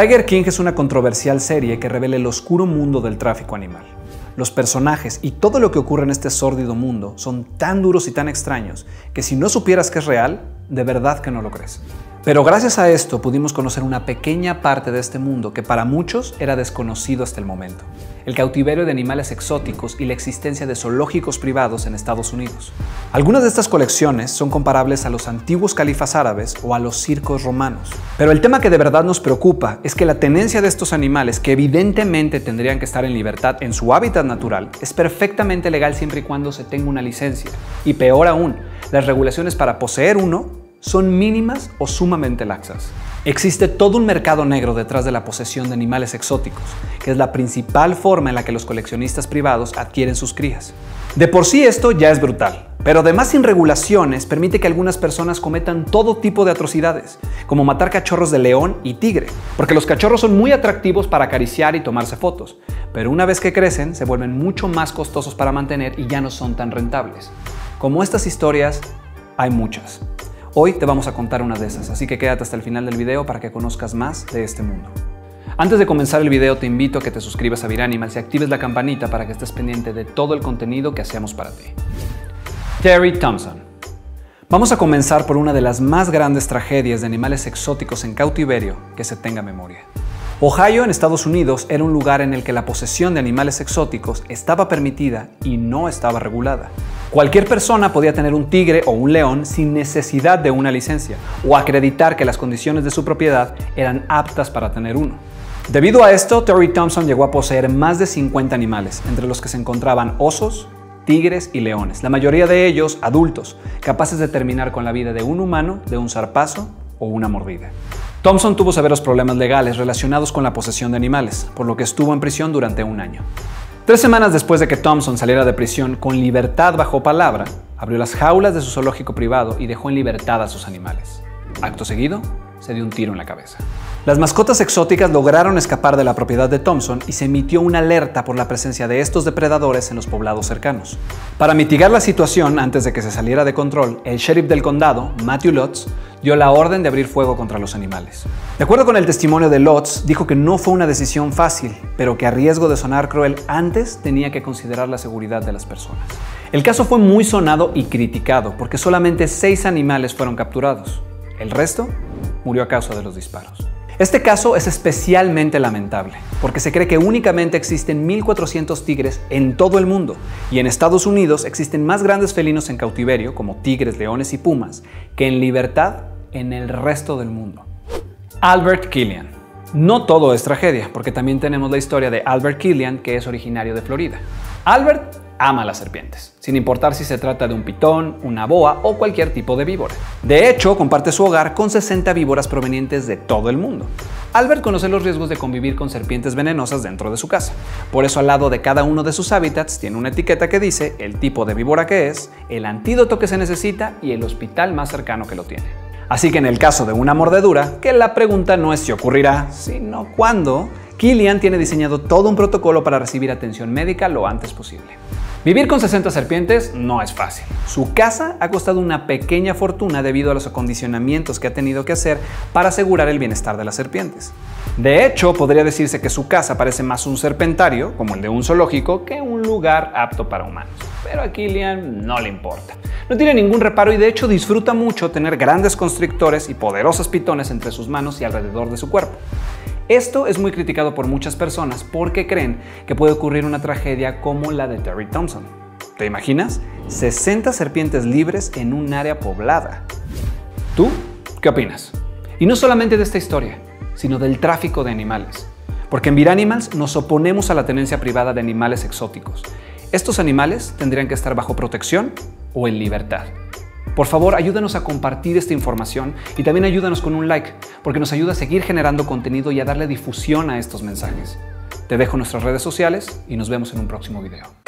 Tiger King es una controversial serie que revela el oscuro mundo del tráfico animal. Los personajes y todo lo que ocurre en este sórdido mundo son tan duros y tan extraños que si no supieras que es real, de verdad que no lo crees. Pero gracias a esto pudimos conocer una pequeña parte de este mundo que para muchos era desconocido hasta el momento. El cautiverio de animales exóticos y la existencia de zoológicos privados en Estados Unidos. Algunas de estas colecciones son comparables a los antiguos califas árabes o a los circos romanos. Pero el tema que de verdad nos preocupa es que la tenencia de estos animales, que evidentemente tendrían que estar en libertad en su hábitat natural, es perfectamente legal siempre y cuando se tenga una licencia. Y peor aún, las regulaciones para poseer uno son mínimas o sumamente laxas. Existe todo un mercado negro detrás de la posesión de animales exóticos, que es la principal forma en la que los coleccionistas privados adquieren sus crías. De por sí esto ya es brutal, pero además sin regulaciones permite que algunas personas cometan todo tipo de atrocidades, como matar cachorros de león y tigre, porque los cachorros son muy atractivos para acariciar y tomarse fotos, pero una vez que crecen se vuelven mucho más costosos para mantener y ya no son tan rentables. Como estas historias, hay muchas. Hoy te vamos a contar una de esas, así que quédate hasta el final del video para que conozcas más de este mundo. Antes de comenzar el video te invito a que te suscribas a Viranimals y actives la campanita para que estés pendiente de todo el contenido que hacemos para ti. Terry Thompson Vamos a comenzar por una de las más grandes tragedias de animales exóticos en cautiverio que se tenga memoria. Ohio, en Estados Unidos, era un lugar en el que la posesión de animales exóticos estaba permitida y no estaba regulada. Cualquier persona podía tener un tigre o un león sin necesidad de una licencia o acreditar que las condiciones de su propiedad eran aptas para tener uno. Debido a esto, Terry Thompson llegó a poseer más de 50 animales, entre los que se encontraban osos, tigres y leones, la mayoría de ellos adultos, capaces de terminar con la vida de un humano de un zarpazo o una mordida. Thompson tuvo severos problemas legales relacionados con la posesión de animales, por lo que estuvo en prisión durante un año. Tres semanas después de que Thompson saliera de prisión con libertad bajo palabra, abrió las jaulas de su zoológico privado y dejó en libertad a sus animales. Acto seguido, se dio un tiro en la cabeza. Las mascotas exóticas lograron escapar de la propiedad de Thompson y se emitió una alerta por la presencia de estos depredadores en los poblados cercanos. Para mitigar la situación antes de que se saliera de control, el sheriff del condado, Matthew Lutz, dio la orden de abrir fuego contra los animales. De acuerdo con el testimonio de Lutz, dijo que no fue una decisión fácil, pero que a riesgo de sonar cruel, antes tenía que considerar la seguridad de las personas. El caso fue muy sonado y criticado porque solamente seis animales fueron capturados. El resto murió a causa de los disparos. Este caso es especialmente lamentable, porque se cree que únicamente existen 1.400 tigres en todo el mundo, y en Estados Unidos existen más grandes felinos en cautiverio, como tigres, leones y pumas, que en libertad en el resto del mundo. Albert Killian. No todo es tragedia, porque también tenemos la historia de Albert Killian, que es originario de Florida. Albert ama las serpientes, sin importar si se trata de un pitón, una boa o cualquier tipo de víbora. De hecho, comparte su hogar con 60 víboras provenientes de todo el mundo. Albert conoce los riesgos de convivir con serpientes venenosas dentro de su casa. Por eso al lado de cada uno de sus hábitats tiene una etiqueta que dice el tipo de víbora que es, el antídoto que se necesita y el hospital más cercano que lo tiene. Así que en el caso de una mordedura, que la pregunta no es si ocurrirá, sino cuándo, Killian tiene diseñado todo un protocolo para recibir atención médica lo antes posible. Vivir con 60 serpientes no es fácil. Su casa ha costado una pequeña fortuna debido a los acondicionamientos que ha tenido que hacer para asegurar el bienestar de las serpientes. De hecho, podría decirse que su casa parece más un serpentario, como el de un zoológico, que un lugar apto para humanos. Pero a Killian no le importa. No tiene ningún reparo y de hecho disfruta mucho tener grandes constrictores y poderosos pitones entre sus manos y alrededor de su cuerpo. Esto es muy criticado por muchas personas porque creen que puede ocurrir una tragedia como la de Terry Thompson. ¿Te imaginas? 60 serpientes libres en un área poblada. ¿Tú qué opinas? Y no solamente de esta historia, sino del tráfico de animales. Porque en Viranimals nos oponemos a la tenencia privada de animales exóticos. Estos animales tendrían que estar bajo protección o en libertad. Por favor, ayúdanos a compartir esta información y también ayúdanos con un like, porque nos ayuda a seguir generando contenido y a darle difusión a estos mensajes. Te dejo nuestras redes sociales y nos vemos en un próximo video.